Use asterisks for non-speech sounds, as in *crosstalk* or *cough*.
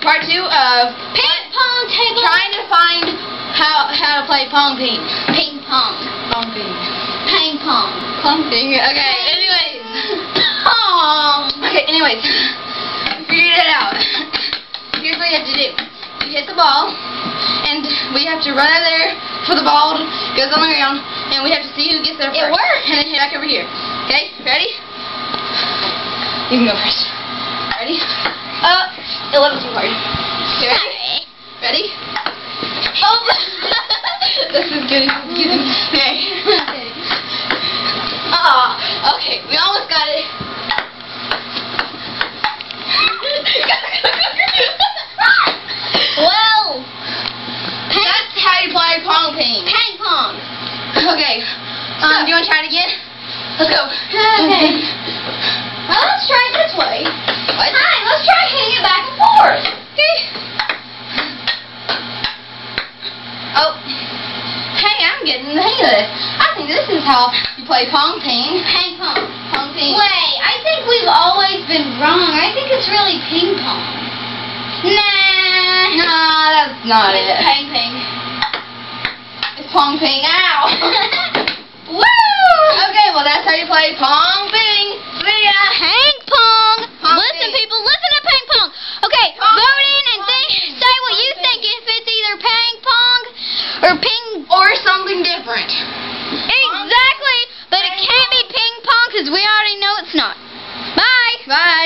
part two of Ping pong table. trying to find how how to play pong ping. Ping pong. Pong ping. Ping pong. Pong ping. Okay. Anyways. Pong. Okay. Anyways. Figured it out. Here's what you have to do. You hit the ball, and we have to run out there for the ball goes on the ground, and we have to see who gets there first. It worked. And then hit back over here. Okay. Ready? You can go first. Ready? Uh, a little too hard. Okay, ready? Ready? Oh! *laughs* this is. This is. Okay. *laughs* Ah, okay. We almost got it. well, That's how you play pong ping. ping pong. Okay. Um, do you want to try it again? Let's go. Okay. Well, let's try it this way. What? Hi, let's try hitting it back and forth. Okay. Oh. Hey, I'm getting the hang of this. I think this is how you play pong ping. Ping pong. Pong ping. Wait, I think we've always been wrong. I think it's really ping pong. Nah. Nah, that's not It's it. ping ping. It's pong ping. Ow. *laughs* Woo! okay, well that's how you play pong ping. See ya. Ping pong. Pong listen, ping. people, listen to ping pong. Okay, Pong vote in ping, and pong think, ping, say what pong you ping. think if it's either ping pong or ping. Or something different. Exactly, but it can't be ping pong because we already know it's not. Bye. Bye.